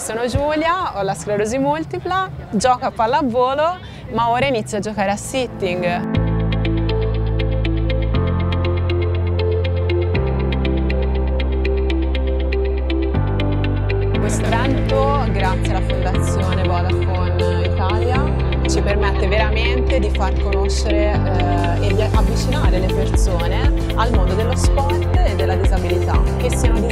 sono Giulia, ho la sclerosi multipla, gioco a pallavolo, ma ora inizio a giocare a sitting. Questo evento, grazie alla Fondazione Vodafone Italia, ci permette veramente di far conoscere eh, e di avvicinare le persone al mondo dello sport e della disabilità,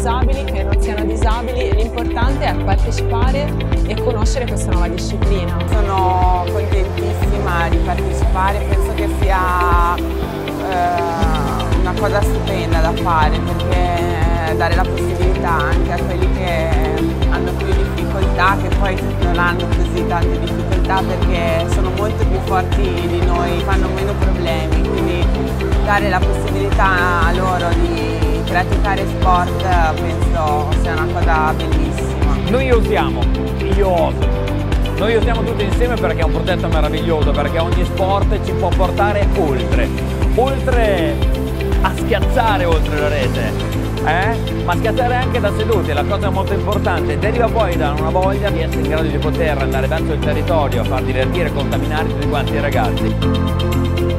disabili, che non siano disabili, l'importante è partecipare e conoscere questa nuova disciplina. Sono contentissima di partecipare, penso che sia eh, una cosa stupenda da fare perché dare la possibilità anche a quelli che hanno più difficoltà, che poi non hanno così tante difficoltà perché sono molto più forti di noi, fanno meno problemi, quindi dare la possibilità a loro di praticare sport penso sia una cosa bellissima. Noi osiamo, io oso. Noi osiamo tutti insieme perché è un progetto meraviglioso, perché ogni sport ci può portare oltre, oltre a schiazzare oltre la rete, eh? ma scattare anche da seduti, la cosa molto importante, deriva poi da una voglia di essere in grado di poter andare verso il territorio, far divertire e contaminare tutti quanti i ragazzi.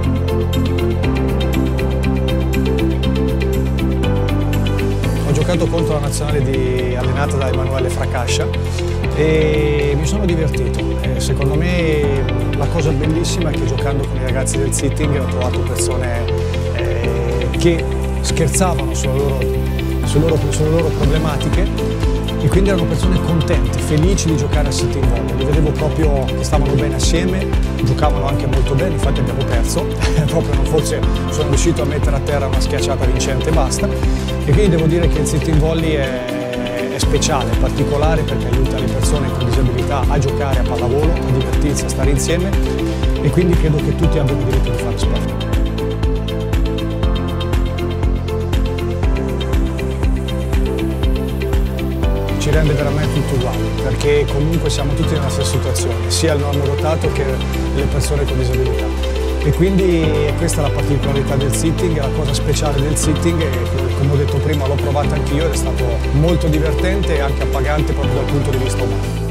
Giocato contro la nazionale di, allenata da Emanuele Fracascia e mi sono divertito. E secondo me la cosa bellissima è che giocando con i ragazzi del sitting ho trovato persone eh, che scherzavano sulle loro sulle loro, sulle loro problematiche e quindi erano persone contente, felici di giocare a City in Volley. Li vedevo proprio che stavano bene assieme, giocavano anche molto bene, infatti abbiamo perso, proprio non forse sono riuscito a mettere a terra una schiacciata vincente e basta. E quindi devo dire che il City in Volley è, speciale, particolare perché aiuta le persone con disabilità a giocare a pallavolo, a divertirsi, a stare insieme e quindi credo che tutti abbiano diritto di fare sport. Rende veramente tutti uguali, perché comunque siamo tutti nella stessa situazione, sia il normodotato che le persone con disabilità. E quindi questa è la particolarità del sitting, la cosa speciale del sitting e come ho detto prima l'ho provata anch'io ed è stato molto divertente e anche appagante proprio dal punto di vista umano.